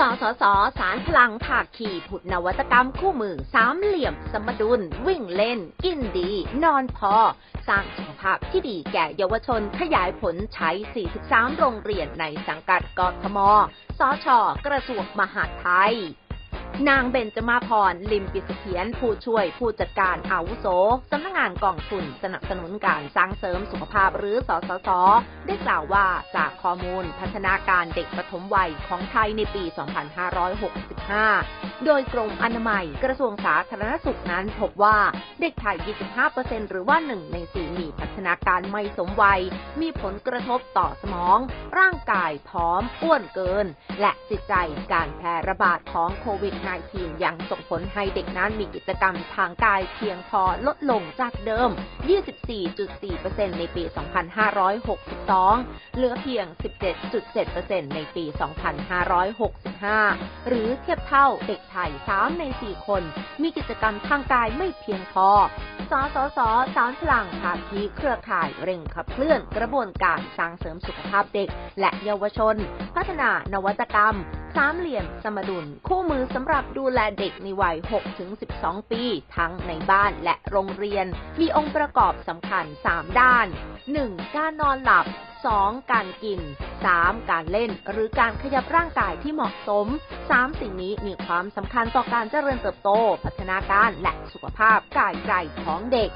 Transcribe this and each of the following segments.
สสส สารพลังภาคีผุดนวัตกรรมคู่มือสามเหลี่ยม สมดุล วิ่งเล่น กินดี นอนพอ สร้างสุขภาพที่ดีแก่เยาวชนขยายผลใช้ 43 โรงเรียนในสังกัดกทม สช กระทรวงมหาดไทย นางเบญจมาพร ลิมปิสเสถียรผู้ช่วยผู้จัดการอาวุโส สำนักงานกองทุนสนับสนุนการสร้างเสริมสุขภาพหรือสสส ได้กล่าวว่าจากข้อมูลพัฒนาการเด็กปฐมวัยของไทยในปี 2565 โดยกรมอนามัยกระทรวงสาธารณสุขนั้นพบว่าเด็กไทย 25%หรือว่า 1 ใน 4 มีพัฒนาการไม่สมวัย มีผลกระทบต่อสมอง ร่างกายพร้อมอ้วนเกิน และจิตใจการแพร่ระบาดของโควิด -19 ยังส่งผลให้เด็กนั้นมีกิจกรรมทางกายเพียงพอลดลงจากเดิม 24.4%ในปี 2562 เหลือเพียง 17.7%ในปี 2565 หรือเทียบเท่าเด็กไทย 3 ใน 4 คน มีกิจกรรมทางกายไม่เพียงพอ สสสสารพลังภาคีเครือข่ายเร่งขับเคลื่อนกระบวนการสร้างเสริมสุขภาพเด็ก และเยาวชน พัฒนานวัตกรรม สามเหลี่ยมสมดุล คู่มือสำหรับดูแลเด็กในวัย 6-12 ปี ทั้งในบ้านและโรงเรียน มีองค์ประกอบสำคัญ 3 ด้าน 1. การนอนหลับ 2. การกิน 3. การเล่นหรือการขยับร่างกายที่เหมาะสม 3 สิ่งนี้มีความสำคัญต่อการเจริญเติบโต พัฒนาการและสุขภาพกายใจของเด็ก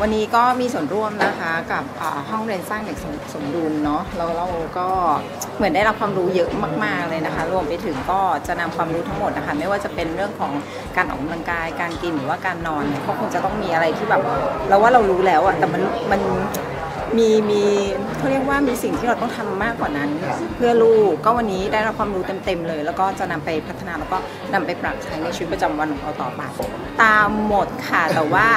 วันนี้ก็มีส่วนร่วมนะคะกับห้องเรียนสร้างเด็กสมสมดุลเนาะแล้วเราก็เหมือนได้รับความรู้เยอะมากๆเลยนะคะ รวมไปถึงก็จะนำความรู้ทั้งหมดนะคะไม่ว่าจะเป็นเรื่องของการออกกำลังกายการกินหรือว่าการนอนเนี่ยก็คงจะต้องมีอะไรที่แบบเราว่าเรารู้แล้วอะแต่มันมันมีมีเขาเรียกว่ามีสิ่งที่เราต้องทำมากกว่านั้น เพื่อลูกก็วันนี้ได้รับความรู้เต็มๆเลย แล้วก็จะนำไปพัฒนาแล้วก็นำไปปรับใช้ในชีวิตประจำวันของเราต่อไปตามหมดค่ะแต่ว่า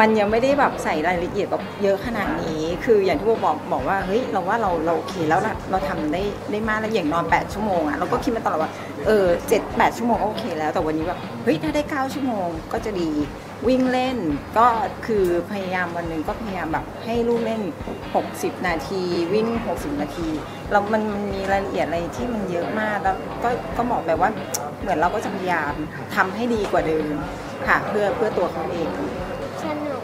มันยังไม่ได้แบบใส่รายละเอียดแบบเยอะขนาดนี้ คืออย่างที่พวกบอกบอกว่าเฮ้ยเราว่าเราเราโอเคแล้วเราเราทำได้ได้มากแล้วอย่างนอน 8 ชั่วโมงอะเราก็คิดมาตลอดว่าเออเจ็ดแปดชั่วโมงโอเคแล้ว แต่วันนี้แบบเฮ้ยถ้าได้ 9 ชั่วโมงก็จะดีวิ่งเล่นก็คือพยายามวันหนึ่งก็พยายามแบบให้ลูกเล่น 60 นาที วิ่ง 60 นาทีแล้วมันมันมีรายละเอียดอะไรที่มันเยอะมากแล้วก็ก็บอกแบบว่าเหมือนเราก็จะพยายามทำให้ดีกว่าเดิมค่ะเพื่อเพื่อตัวเขาเอง สนุก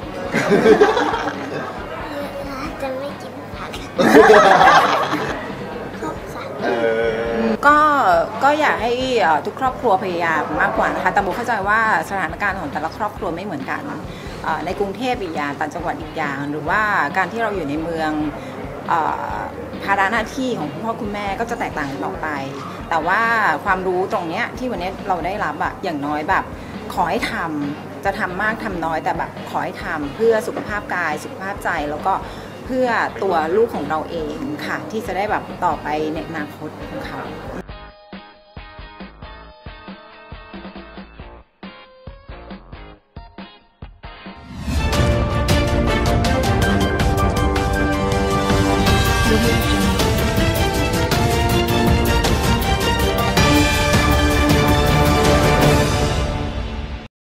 จะไม่กินผักครบสัตว์เออ ก็ก็อยากให้เอ่อทุกครอบครัวพยายามมากกว่านะคะแต่โบเข้าใจว่าสถานการณ์ของแต่ละครอบครัวไม่เหมือนกันเอ่อในกรุงเทพอีกอย่างต่างจังหวัดอีกอย่าง หรือว่าการที่เราอยู่ในเมืองเอ่อภาระหน้าที่ของคุณพ่อคุณแม่ก็จะแตกต่างกันออกไป แต่ว่าความรู้ตรงเนี้ยที่วันนี้เราได้รับอะอย่างน้อยแบบขอให้ทำ จะทำมากทำน้อยแต่แบบขอให้ทำเพื่อสุขภาพกายสุขภาพใจแล้วก็เพื่อตัวลูกของเราเองค่ะ ที่จะได้แบบต่อไปในอนาคตของเขา